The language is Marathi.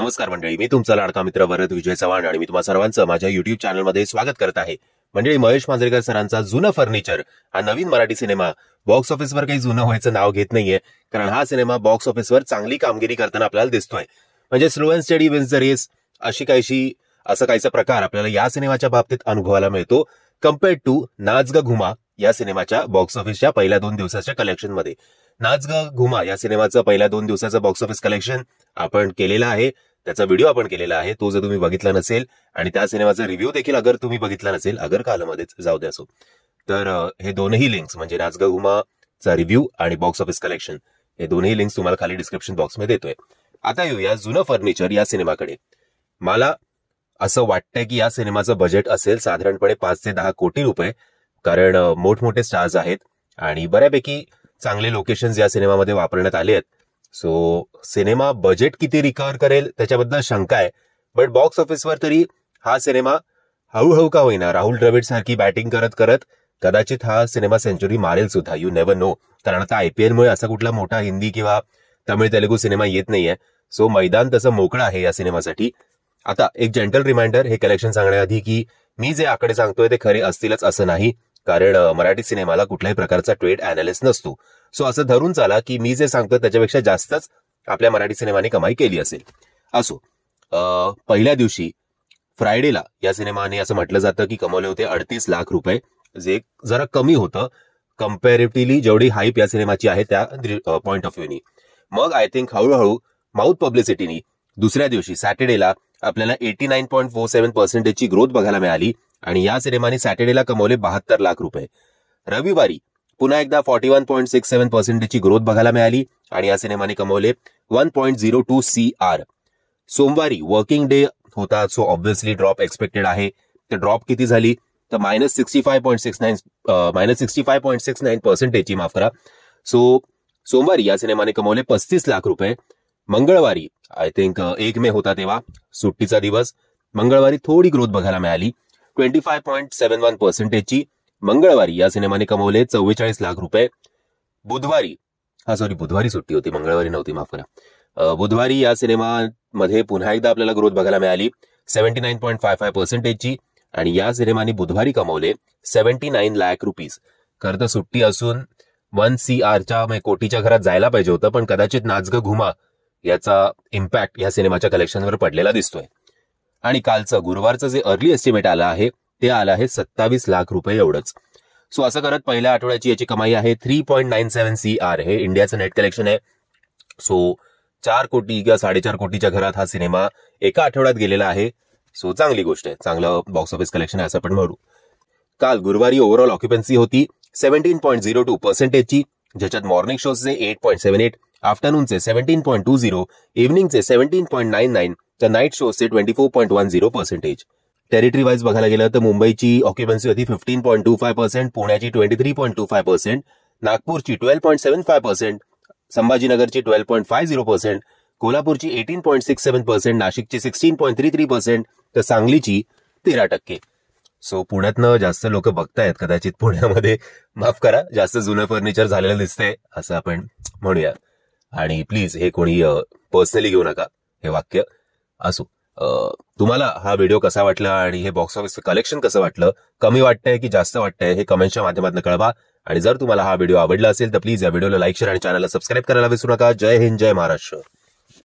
नमस्कार मंडळी मी तुमचा लाडका मित्र वरद विजय चव्हाण आणि मी तुम्हा सर्वांचं माझ्या युट्यूब चॅनलमध्ये स्वागत करत आहे. मंडळी महेश मांजरेकर सरांचा जुनं फर्निचर हा नवीन मराठी सिनेमा बॉक्स ऑफिसवर काही जुनं व्हायचं नाव घेत नाहीये कारण हा सिनेमा बॉक्स ऑफिसवर चांगली कामगिरी करताना आपल्याला दिसतोय. म्हणजे slow and study wins the race अशी काहीशी असं काहीचा प्रकार आपल्याला या सिनेमाच्या बाबतीत अनुभवायला मिळतो कम्पेअर्ड टू नाच ग घुमा या सिनेमाच्या बॉक्स ऑफिसच्या पहिल्या दोन दिवसाच्या कलेक्शनमध्ये. नाच ग घुमा या सिनेमाचं पहिल्या दोन दिवसाचं बॉक्स ऑफिस कलेक्शन आपण केलेलं आहे. त्याचा व्हिडिओ आपण केलेला आहे तो जर तुम्ही बघितला नसेल आणि त्या सिनेमाचा रिव्ह्यू देखील अगर तुम्ही बघितला नसेल अगर कालमध्येच जाऊ द्या असो. तर हे दोनही लिंक्स म्हणजे नाच घुमाचा रिव्ह्यू आणि बॉक्स ऑफिस कलेक्शन हे दोन्ही लिंक्स तुम्हाला खाली डिस्क्रिप्शन बॉक्समध्ये देतोय. आता येऊया जुनं फर्निचर या सिनेमाकडे. मला असं वाटतंय की या सिनेमाचं बजेट असेल साधारणपणे पाच ते दहा कोटी रुपये कारण मोठमोठे स्टार्स आहेत आणि बऱ्यापैकी चांगले लोकेशन्स या सिनेमामध्ये वापरण्यात आले आहेत. सो सिनेमा बजेट किती रिकवर करेल त्याच्याबद्दल शंका आहे. बट बॉक्स ऑफिसवर तरी हा सिनेमा हळूहळू का होईना राहुल द्रविड सारखी बॅटिंग करत करत कदाचित हा सिनेमा सेंचुरी मारेल सुद्धा. यू नेव्हर नो कारण आता आयपीएल मुळे असा कुठला मोठा हिंदी किंवा तमिळ तेलुगू सिनेमा येत नाहीये. सो मैदान तसं मोकळं आहे या सिनेमासाठी आता एक जेंटल रिमाइंडर हे कलेक्शन सांगण्याआधी की मी जे आकडे सांगतोय ते खरे असतीलच असं नाही. कारण मराठी सिनेमाला कुठल्याही प्रकारचा ट्रेड अनालिस्ट नसतो. सो असं धरून चाला की मी जे सांगतो त्याच्यापेक्षा जास्तच आपल्या मराठी सिनेमाने कमाई केली असेल. असो पहिल्या दिवशी फ्रायडेला या सिनेमाने असं म्हटलं जातं की कमवले होते अडतीस लाख रुपये. जे जरा कमी होतं. कम्पॅरेटिव्हली जेवढी हाईप या सिनेमाची आहे त्या पॉईंट ऑफ व्ह्यूनी मग आय थिंक हळूहळू माउथ पब्लिसिटीनी दुसऱ्या दिवशी सॅटर्डेला आपल्याला eighty nine point four seven पर्सेंटेजची growth बघायला मिळाली आणि या सिनेमाने सॅटर्डेला कमवले बहात्तर लाख रुपये. रविवारी पुन्हा एकदा forty one point six seven पर्सेंटेजची growth बघायला मिळाली आणि या सिनेमाने कमवले one point zero two C R सोमवारी वर्किंग डे होता सो ऑब्व्हियसली ड्रॉप एक्सपेक्टेड आहे. तर ड्रॉप किती झाली? तर minus sixty five point six nine minus sixty five point six nine पर्सेंटेजची माफ करा. सो सोमवारी या सिनेमाने कमवले पस्तीस लाख रुपये. मंगळवारी आय थिंक एक मे होता तेव्हा सुट्टीचा दिवस. मंगळवारी थोडी ग्रोथ बघायला मिळाली twenty five point seven one पर्सेंटेजची मंगळवारी या सिनेमाने कमवले चव्वेचाळीस लाख रुपये. बुधवारी हा सॉरी बुधवारी सुट्टी होती मंगळवारी नव्हती माफ करा. बुधवारी या सिनेमामध्ये पुन्हा एकदा आपल्याला ग्रोथ बघायला मिळाली. Seventy nine point five five पर्सेंटेजची आणि या सिनेमाने बुधवारी कमवले सेव्हन्टी नाईन लॅक रुपीज. खरं तर सुट्टी असून वन सी आरच्या म्हणजे कोटीच्या घरात जायला पाहिजे होतं पण कदाचित नाचग घुमा याचा इम्पॅक्ट या सिनेमाच्या कलेक्शनवर पडलेला दिसतोय. आणि कालचं गुरुवारचं जे अर्ली एस्टिमेट आलं आहे ते आलं आहे सत्तावीस लाख रुपये एवढंच. सो असं करत पहिल्या आठवड्याची याची कमाई आहे three point nine seven C R. हे इंडियाचं नेट कलेक्शन आहे. सो चार कोटी किंवा साडेचार कोटीच्या घरात हा सिनेमा एका आठवड्यात गेलेला आहे. सो चांगली गोष्ट आहे. चांगलं बॉक्स ऑफिस कलेक्शन आहे असं आपण म्हणू. काल गुरुवारी ओव्हरऑल ऑक्युपन्सी होती सेव्हन्टीन पॉईंट झिरो टू पर्सेंटेजची ज्याच्यात मॉर्निंग शोचे एट पॉईंट सेव्हन एट आफ्टरनूनचे सेव्हन्टीन पॉईंट टू झिरो इव्हनिंगचे सेव्हन्टीन पॉईंट नाईन नाईन तर नाईट शोचे twenty four point one zero percentage territory wise बघायला गेलं तर मुंबईची ऑक्युपन्सी होती fifteen point two five percent पुण्याची twenty three point two five percent नागपूरची twelve point seven five percent संभाजीनगरची twelve point five zero percent कोल्हापूरची eighteen point six seven percent नाशिकची sixteen point three three percent तर सांगलीची तेरा टक्के. सो पुण्यातनं जास्त लोक बघतायत कदाचित पुण्यामध्ये माफ करा जास्त जुनं फर्निचर झालेलं दिसतंय असं आपण म्हणूया. आणि प्लीज हे कोणी पर्सनली घेऊ नका. हे वाक्य असो. तुम्हाला हा व्हिडिओ कसा वाटला आणि हे बॉक्स ऑफिसचं कलेक्शन कसं वाटलं? कमी वाटतंय की जास्त वाटतंय हे कमेंटच्या माध्यमातून कळवा. आणि जर तुम्हाला हा व्हिडिओ आवडला असेल तर प्लीज या व्हिडिओला लाईक शेअर आणि चॅनलला सबस्क्राईब करायला विसरू नका. जय हिंद जय महाराष्ट्र.